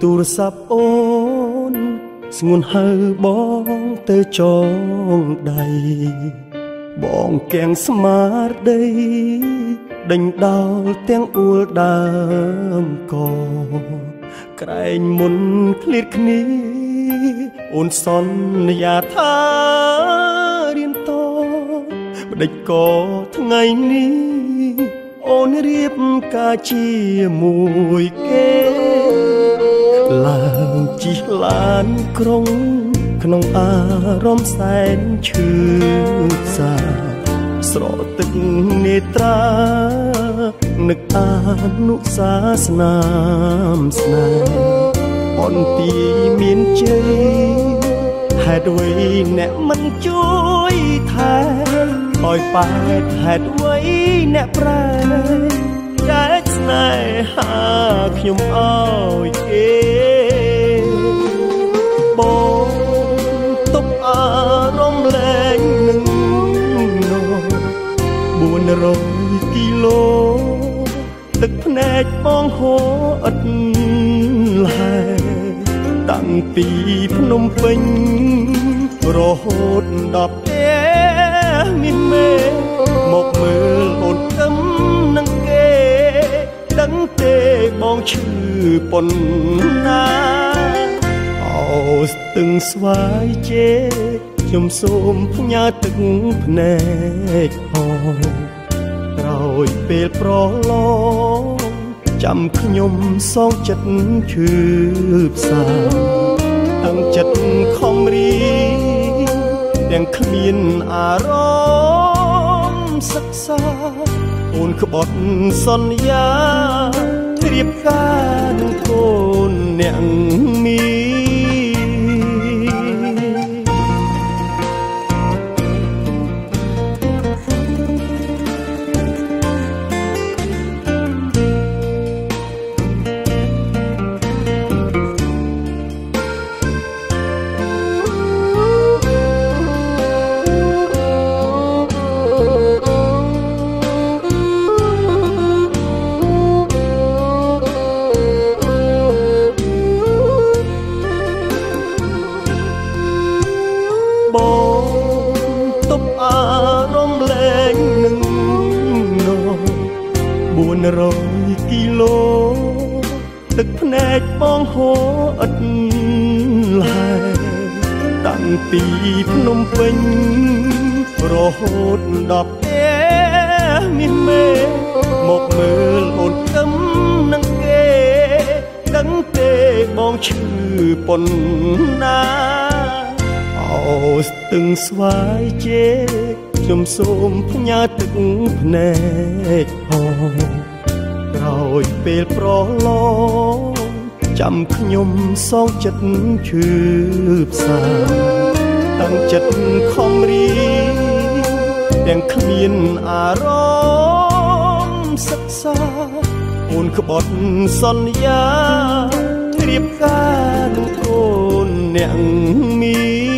ទូរស័ព្ទអូន ស្ងួនហៅបងទៅចងដៃបងកៀងស្មារតីដេញដោលទាំងអួលដើមកក្រែងមុនឃ្លាតគ្នា អូនសន្យាថារៀនតបដិចក៏ថ្ងៃនេះ អូនរៀបការជាមួយគេឡើងជិះឡានក្រុង ក្នុងអារម្មណ៍សែនឈឺសាស្រទឹកនេត្រានឹកអានុសាសនាស្នេហ៍បនទីមានជ័យហេតុអ្វីអ្នកមិនជួយថែ ឲ្យប៉ែតហេតុអ្វីអ្នកប្រែតែស្នេហាខ្ញុំអើយគេបងទុកអារម្មណ៍លែងនឹងនោះ400គីឡូទឹកភ្នែកបងហូរអត់លហែតាំងពីភ្នំពេញរហូតដល់ ប៉ុណ្ណាអោស្ទឹងស្វាយជេខ្ញុំសូមផ្ញើទឹកភ្នែកហោក្រោយពេលប្រឡងចាំខ្ញុំសងចិត្តឈឺផ្សាទាំងចិត្តខំរីទាំងគ្មានអារម្មណ៍សិក្សាអូនក្បត់សន្យា រៀបការនឹងកូនអ្នកមា ន400គីឡូទឹកភ្នែកបងហូរអត់លហែតាំងពីភ្នំពេញរហូតដល់ផ្ទះមានមេមកមើលអូនទឹមនឹងគេដឹងទេបងឈឺប៉ុណ្ណាអោស្ទឹងស្វាយជេខ្ញុំសូមផ្ញើទឹកភ្នែកហោ ក្រោយពេលប្រឡងចាំខ្ញុំសងចិត្តឈឺផ្សាតាំងចិត្តខំរីទាំងគ្មានអារម្មណ៍សិក្សាអូនក្បត់សន្យារៀបការនឹងកូនអ្នកមាន